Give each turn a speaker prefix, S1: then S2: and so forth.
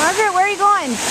S1: Margaret, where are you going?